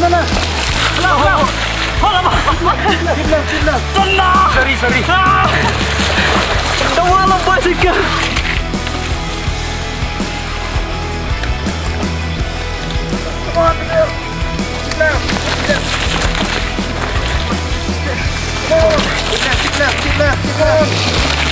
لا لا لا لا طلع سري سري طوال بوجهك Come on,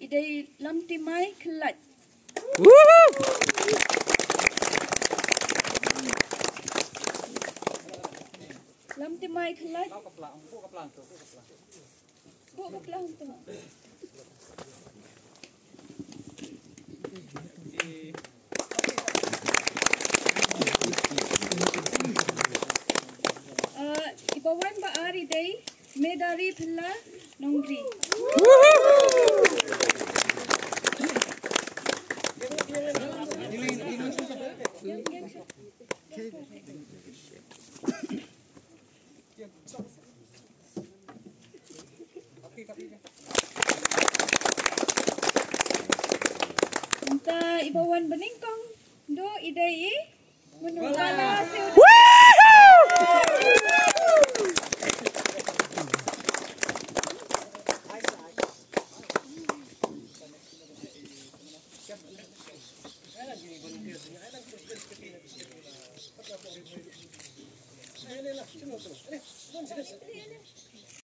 Idei lam ti mai klat. Lam ti mai klat. Buat kaplang tu. Buat kaplang tu. Lari Bela Nongri